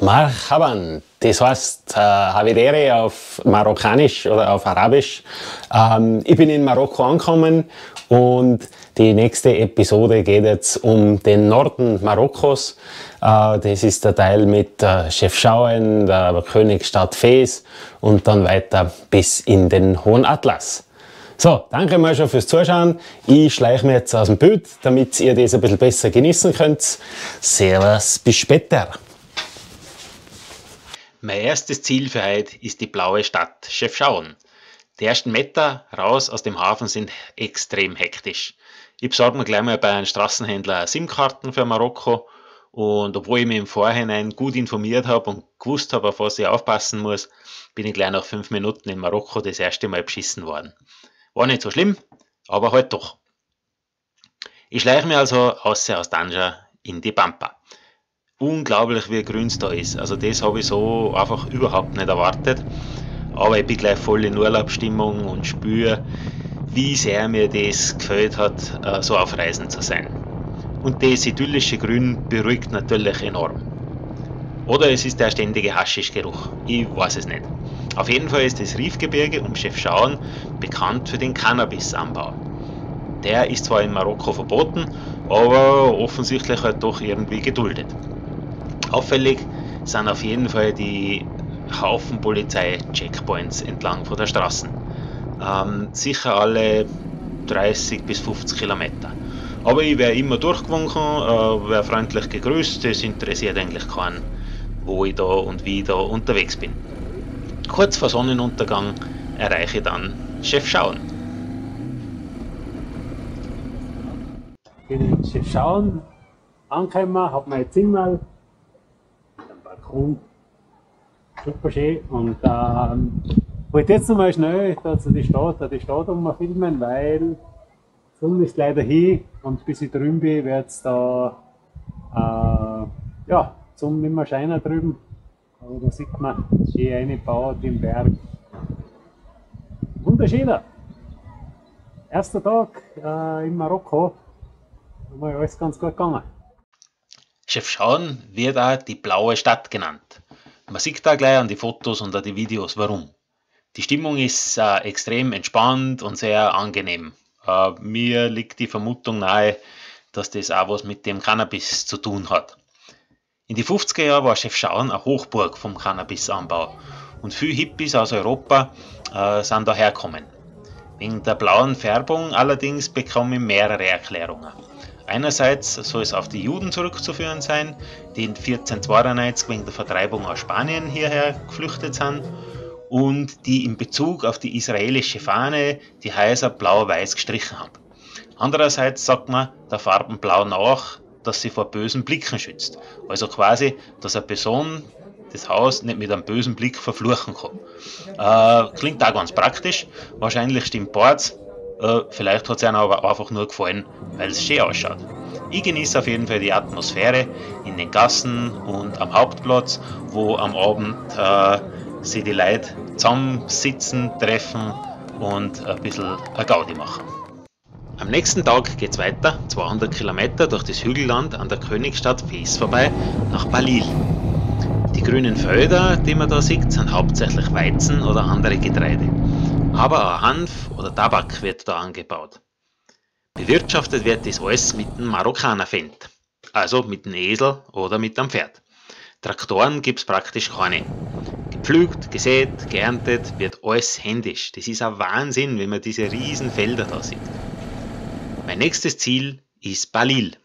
Marhaban, das heißt äh, Havidere auf Marokkanisch oder auf Arabisch. Ähm, ich bin in Marokko angekommen und die nächste Episode geht jetzt um den Norden Marokkos. Äh, das ist der Teil mit äh, Chefschauen, der Königstadt Fes und dann weiter bis in den Hohen Atlas. So, danke mal schon fürs Zuschauen. Ich schleiche mir jetzt aus dem Bild, damit ihr das ein bisschen besser genießen könnt. Servus, bis später. Mein erstes Ziel für heute ist die blaue Stadt Chefchaouen. Die ersten Meter raus aus dem Hafen sind extrem hektisch. Ich besorge mir gleich mal bei einem Straßenhändler SIM-Karten für Marokko und obwohl ich mich im Vorhinein gut informiert habe und gewusst habe, auf was ich aufpassen muss, bin ich gleich nach fünf Minuten in Marokko das erste Mal beschissen worden. War nicht so schlimm, aber halt doch. Ich schleiche mir also außer aus Danger in die Pampa unglaublich, wie grün es da ist. Also das habe ich so einfach überhaupt nicht erwartet. Aber ich bin gleich voll in Urlaubsstimmung und spüre, wie sehr mir das gefällt hat, äh, so auf Reisen zu sein. Und das idyllische Grün beruhigt natürlich enorm. Oder es ist der ständige Haschischgeruch. Ich weiß es nicht. Auf jeden Fall ist das Riefgebirge um Chefschauen bekannt für den Cannabisanbau. Der ist zwar in Marokko verboten, aber offensichtlich halt doch irgendwie geduldet. Auffällig sind auf jeden Fall die Haufen Polizei-Checkpoints entlang von der Straßen. Ähm, sicher alle 30 bis 50 Kilometer. Aber ich wäre immer durchgewunken, äh, wäre freundlich gegrüßt, es interessiert eigentlich keinen, wo ich da und wie ich da unterwegs bin. Kurz vor Sonnenuntergang erreiche ich dann Chef Schauen. Ich bin in Chef Schauen angekommen, habe mein Zimmer Balkon. Super schön. Und ähm, wollte jetzt nochmal schnell da zu die Stadt, die Stadt um filmen, weil die Sonne ist leider hin und bis ich drüben bin, wird es da äh, ja, die Sonne mehr scheinen drüben. Aber da sieht man schön eingebaut im Berg. Wunderschöner. Erster Tag äh, in Marokko. Da alles ganz gut gegangen. Chefchaouen wird auch die blaue Stadt genannt. Man sieht da gleich an die Fotos und an die Videos warum. Die Stimmung ist äh, extrem entspannt und sehr angenehm. Äh, mir liegt die Vermutung nahe, dass das auch was mit dem Cannabis zu tun hat. In die 50er Jahren war Chefchaouen eine Hochburg vom Cannabisanbau und viele Hippies aus Europa äh, sind daherkommen. Wegen der blauen Färbung allerdings bekomme ich mehrere Erklärungen. Einerseits soll es auf die Juden zurückzuführen sein, die in 1492 wegen der Vertreibung aus Spanien hierher geflüchtet sind und die in Bezug auf die israelische Fahne die Häuser blau-weiß gestrichen haben. Andererseits sagt man der Farben blau nach, dass sie vor bösen Blicken schützt. Also quasi, dass eine Person das Haus nicht mit einem bösen Blick verfluchen kann. Äh, klingt auch ganz praktisch. Wahrscheinlich stimmt Bords, äh, vielleicht hat es einem aber einfach nur gefallen, weil es schön ausschaut. Ich genieße auf jeden Fall die Atmosphäre in den Gassen und am Hauptplatz, wo am Abend äh, sich die Leute zusammensitzen, treffen und ein bisschen eine Gaudi machen. Am nächsten Tag geht es weiter, 200 Kilometer durch das Hügelland an der Königstadt Fes vorbei, nach Balil. Die grünen Felder, die man da sieht, sind hauptsächlich Weizen oder andere Getreide aber auch Hanf oder Tabak wird da angebaut. Bewirtschaftet wird das alles mit dem Marokkanerfendt, also mit dem Esel oder mit dem Pferd. Traktoren gibt es praktisch keine. Gepflügt, gesät, geerntet wird alles händisch. Das ist ein Wahnsinn, wenn man diese riesen Felder da sieht. Mein nächstes Ziel ist Balil.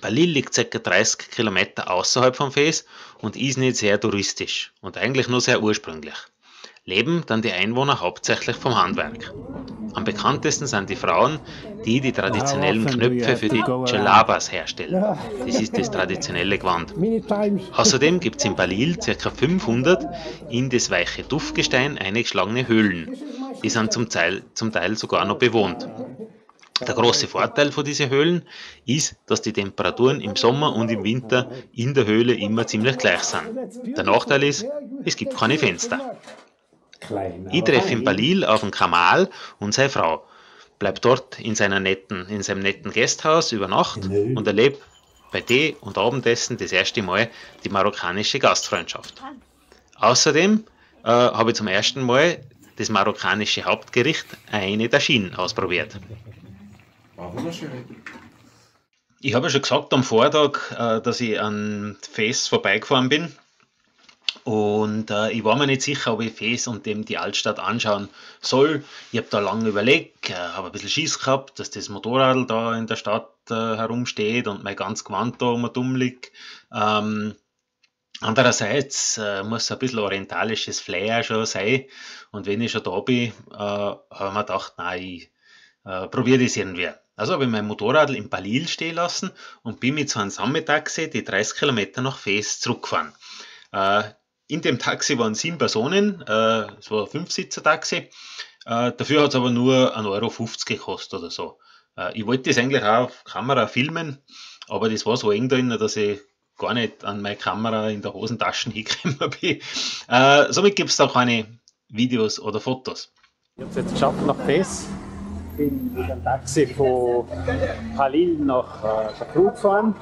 Balil liegt ca. 30 Kilometer außerhalb vom Fes und ist nicht sehr touristisch und eigentlich nur sehr ursprünglich leben dann die Einwohner hauptsächlich vom Handwerk. Am bekanntesten sind die Frauen, die die traditionellen Knöpfe für die Jalabas herstellen. Das ist das traditionelle Gewand. Außerdem gibt es in Balil ca. 500 in das weiche Duftgestein eingeschlagene Höhlen. Die sind zum Teil, zum Teil sogar noch bewohnt. Der große Vorteil von diesen Höhlen ist, dass die Temperaturen im Sommer und im Winter in der Höhle immer ziemlich gleich sind. Der Nachteil ist, es gibt keine Fenster. Ich treffe in Balil auf den Kamal und seine Frau, bleib dort in, seiner netten, in seinem netten Gasthaus über Nacht und erlebe bei Tee und Abendessen das erste Mal die marokkanische Gastfreundschaft. Außerdem äh, habe ich zum ersten Mal das marokkanische Hauptgericht eine Taschine ausprobiert. Ich habe ja schon gesagt am Vortag, äh, dass ich an Fes vorbeigefahren bin. Und äh, ich war mir nicht sicher, ob ich Fes und dem die Altstadt anschauen soll. Ich habe da lange überlegt, äh, habe ein bisschen Schiss gehabt, dass das Motorrad da in der Stadt äh, herumsteht und mein ganz Gewand da um dumm liegt. Ähm, andererseits äh, muss ein bisschen orientalisches Flair schon sein. Und wenn ich schon da bin, äh, habe ich mir gedacht, nein, ich äh, probiere das irgendwie. Also habe ich mein Motorrad in Balil stehen lassen und bin mit so einem Sammeltaxi die 30 Kilometer nach Fes zurückgefahren. In dem Taxi waren sieben Personen, äh, es war ein Fünfsitzer-Taxi. Äh, dafür hat es aber nur 1,50 Euro gekostet oder so. Äh, ich wollte das eigentlich auch auf Kamera filmen, aber das war so eng drin, dass ich gar nicht an meine Kamera in der Hosentasche hingekommen bin. Äh, somit gibt es da keine Videos oder Fotos. Ich habe es jetzt geschafft nach Fes. Bin mit einem Taxi von Halil nach äh, gefahren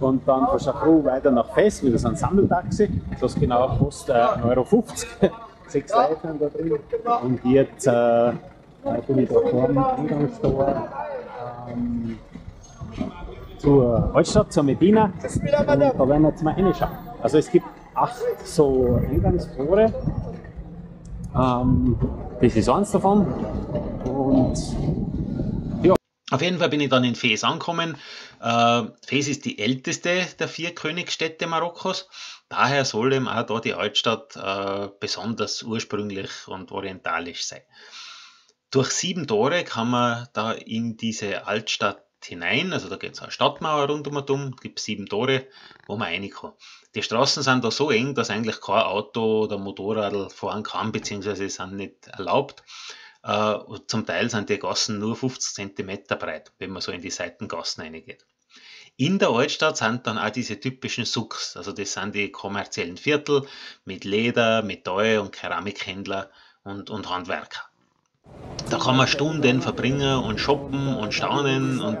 und dann von Schafru weiter nach Fes mit so einem Sammeltaxi. Das genau kostet äh, 1,50 Euro. Sechs Leute da drin. Und jetzt äh, bin ich da vorne am Eingangstor ähm, zur Altstadt, zur Medina. Und da werden wir jetzt mal reinschauen. Also es gibt acht so Eingangstore. Ähm, das ist eins davon. Und Auf jeden Fall bin ich dann in Fes angekommen. Äh, Fes ist die älteste der vier Königsstädte Marokkos. Daher soll eben auch da die Altstadt äh, besonders ursprünglich und orientalisch sein. Durch sieben Tore kann man da in diese Altstadt hinein, also da geht es eine Stadtmauer rundum, gibt sieben Tore, wo man rein kann. Die Straßen sind da so eng, dass eigentlich kein Auto oder Motorrad fahren kann, beziehungsweise sind nicht erlaubt. Äh, zum Teil sind die Gassen nur 50 cm breit, wenn man so in die Seitengassen reingeht. In der Altstadt sind dann auch diese typischen Sucks, also das sind die kommerziellen Viertel mit Leder, Metall und Keramikhändler und, und Handwerker. Da kann man Stunden verbringen und shoppen und staunen und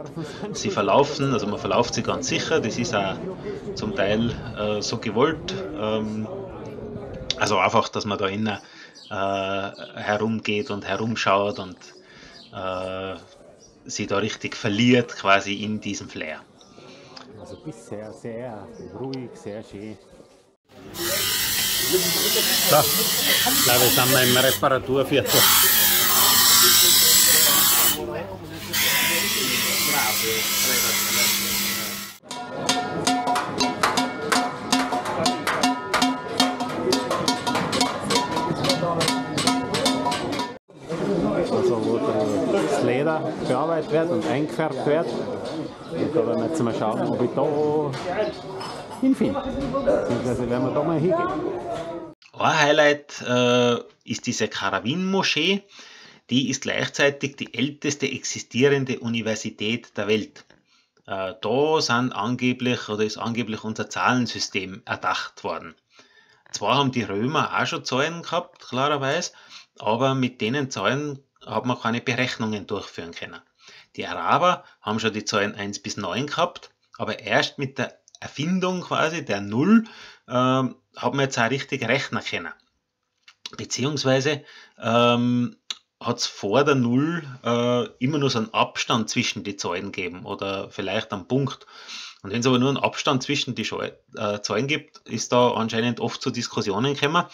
sie verlaufen. Also man verlauft sie ganz sicher. Das ist auch zum Teil äh, so gewollt. Ähm, also einfach, dass man da innen äh, herumgeht und herumschaut und äh, sie da richtig verliert quasi in diesem Flair. Also bisher sehr ruhig, sehr schön. So, ich glaube, jetzt sind wir im Reparaturviertel. Also bearbeitet wird und eingefärbt wird. Und da werden wir jetzt mal schauen, ob ich da hinfinde. Beziehungsweise werden wir da mal hingehen. Ein Highlight äh, ist diese Karawin-Moschee. Die ist gleichzeitig die älteste existierende Universität der Welt. Äh, da sind angeblich oder ist angeblich unser Zahlensystem erdacht worden. Zwar haben die Römer auch schon Zahlen gehabt, klarerweise, aber mit denen Zahlen hat man keine Berechnungen durchführen können. Die Araber haben schon die Zahlen 1 bis 9 gehabt, aber erst mit der Erfindung quasi der Null ähm, hat man jetzt auch richtig rechnen können. Beziehungsweise ähm, hat es vor der Null äh, immer nur so einen Abstand zwischen die Zahlen gegeben oder vielleicht einen Punkt. Und wenn es aber nur einen Abstand zwischen die Schal äh, Zahlen gibt, ist da anscheinend oft zu Diskussionen gekommen,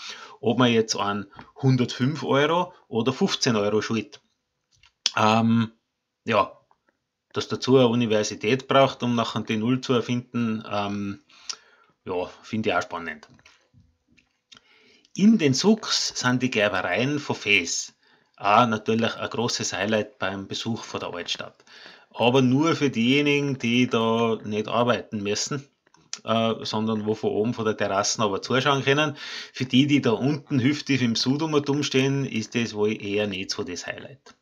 ob man jetzt an 105 Euro oder 15 Euro schuldet. Ähm, ja, dass dazu eine Universität braucht, um nachher die Null zu erfinden, ähm, ja, finde ich auch spannend. In den Sucks sind die Gerbereien von Fes. Auch natürlich ein großes Highlight beim Besuch von der Altstadt. Aber nur für diejenigen, die da nicht arbeiten müssen, äh, sondern wo von oben von der Terrassen aber zuschauen können. Für die, die da unten hüftig im Sudum stehen, ist das wohl eher nicht so das Highlight.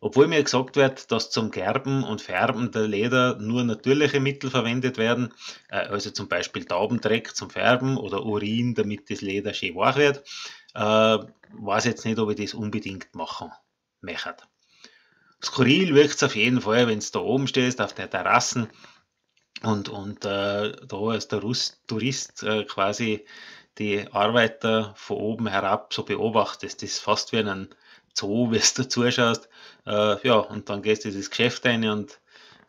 Obwohl mir gesagt wird, dass zum Gerben und Färben der Leder nur natürliche Mittel verwendet werden, äh, also zum Beispiel Taubendreck zum Färben oder Urin, damit das Leder schön weich wird, äh, weiß jetzt nicht, ob ich das unbedingt machen möchte. Skurril wirkt es auf jeden Fall, wenn du da oben stehst, auf der Terrassen und, und äh, da als der Rust, Tourist äh, quasi die Arbeiter von oben herab so beobachtest. Das ist fast wie ein Zoo, wie du zuschaust. Äh, ja, und dann gehst du in das Geschäft rein und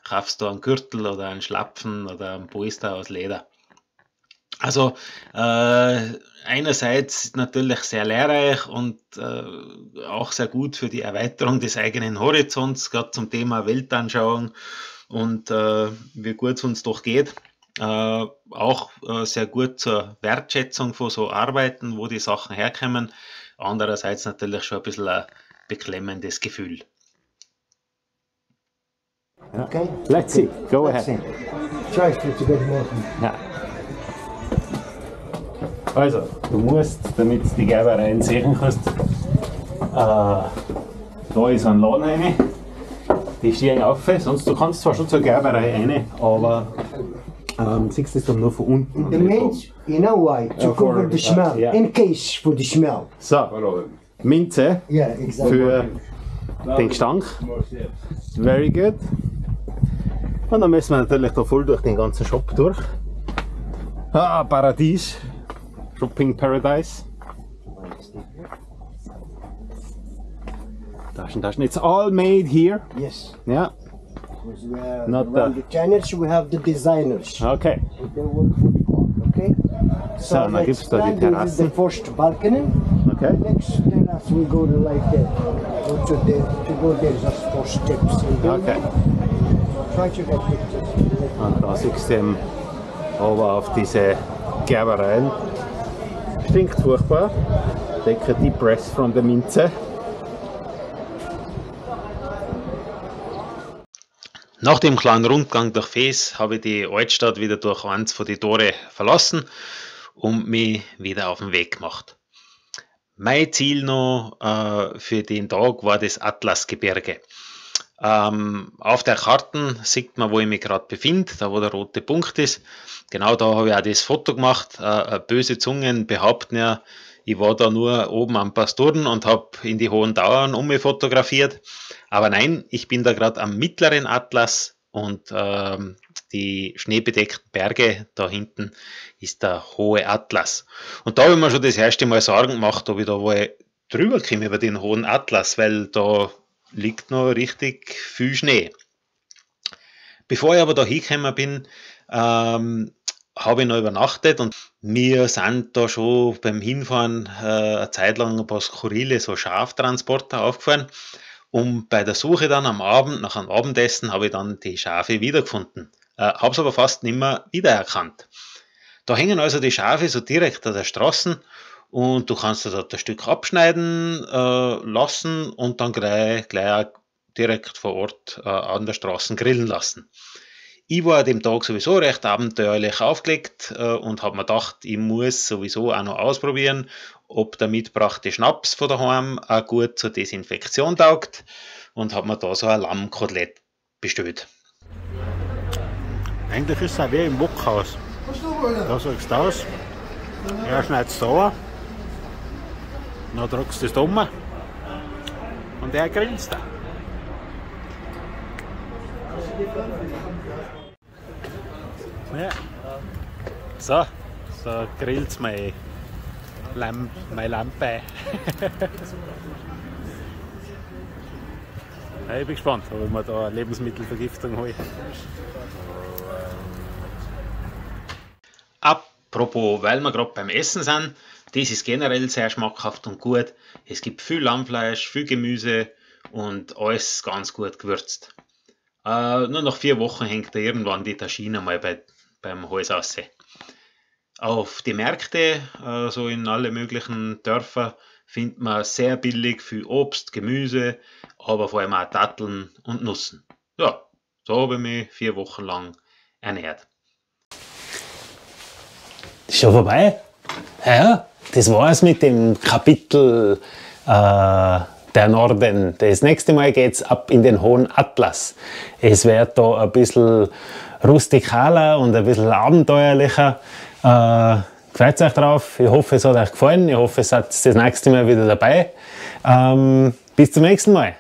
kaufst da einen Gürtel oder einen Schlapfen oder einen Polster aus Leder. Also äh, einerseits natürlich sehr lehrreich und äh, auch sehr gut für die Erweiterung des eigenen Horizonts, gerade zum Thema Weltanschauung und äh, wie gut es uns doch geht. Äh, auch äh, sehr gut zur Wertschätzung von so Arbeiten, wo die Sachen herkommen. Andererseits natürlich schon ein bisschen ein beklemmendes Gefühl. Okay. Let's see. Go Let's ahead. see. Try to to get more. Ja. Also, du musst, damit du die Gerbereien sehen kannst, äh, da ist ein Laden rein, die stehen auf, sonst du kannst zwar schon zur Gerberei rein, aber ähm, siehst du es dann nur von unten. It means, you know why? To Uh, cover the uh, smell. yeah. In case for the smell. So, Minze Yeah, exactly. für den Gestank. Very good. Und dann müssen wir natürlich da voll durch den ganzen Shop durch. Ah, Paradies. Shopping Paradise. Taschen, Taschen. It's all made here. Yes. Yeah. Because we Not the- the channels we have the designers. okay. They work for the clock, okay? So, gibt's da. This is the first balcony. Okay. Next terrace we go to like that. Go to there. To go there just four steps. Okay. Try to get pictures. Und da siehst du eben aber auf diese Gerbereien. Stinkt furchtbar. A deep breath from the Minze. Nach dem kleinen Rundgang durch Fes habe ich die Altstadt wieder durch eins von die Tore verlassen und mich wieder auf den Weg gemacht. Mein Ziel noch äh, für den Tag war das Atlasgebirge. Ähm, auf der Karte sieht man, wo ich mich gerade befinde, da wo der rote Punkt ist. Genau da habe ich auch das Foto gemacht. Äh, böse Zungen behaupten ja, ich war da nur oben am Pastoren und habe in die hohen Dauern um mich fotografiert. Aber nein, ich bin da gerade am mittleren Atlas und ähm, die schneebedeckten Berge da hinten ist der hohe Atlas. Und da habe ich mir schon das erste Mal Sorgen gemacht, ob ich da wohl drüber komme über den hohen Atlas, weil da liegt noch richtig viel Schnee. Bevor ich aber da hingekommen bin, ähm, habe ich noch übernachtet und mir sind da schon beim Hinfahren äh, eine Zeit lang ein paar skurrile so Schaftransporter aufgefahren. Und bei der Suche dann am Abend, nach einem Abendessen, habe ich dann die Schafe wiedergefunden. Äh, habe es aber fast nicht mehr wiedererkannt. Da hängen also die Schafe so direkt an der Straße und du kannst da ein Stück abschneiden äh, lassen und dann gleich, gleich direkt vor Ort äh, an der Straße grillen lassen. Ich war an dem Tag sowieso recht abenteuerlich aufgelegt äh, und habe mir gedacht, ich muss sowieso auch noch ausprobieren, ob der mitgebrachte Schnaps von daheim auch gut zur Desinfektion taugt und habe mir da so ein Lammkotelett bestellt. Eigentlich ist es auch wie im Wokhaus. Da sagst du aus, er schneidet an, dann drückst du es um und er grinst. Ja. So, so grillt mein, Lamp, meine Lampe. ja, ich bin gespannt, ob ich mir da eine Lebensmittelvergiftung hole. Apropos, weil wir gerade beim Essen sind, das ist generell sehr schmackhaft und gut. Es gibt viel Lammfleisch, viel Gemüse und alles ganz gut gewürzt. Äh, nur nach vier Wochen hängt da irgendwann die Taschine mal bei, beim Hals raus. Auf die Märkte, äh, so in alle möglichen Dörfer, findet man sehr billig viel Obst, Gemüse, aber vor allem auch Datteln und Nüssen. Ja, so habe ich mich vier Wochen lang ernährt. Schon vorbei? Ja, ja, das war's mit dem Kapitel äh, der Norden. Das nächste Mal geht's ab in den hohen Atlas. Es wird da ein bisschen rustikaler und ein bisschen abenteuerlicher. Äh, freut euch drauf. Ich hoffe, es hat euch gefallen. Ich hoffe, ihr seid das nächste Mal wieder dabei. Ähm, bis zum nächsten Mal.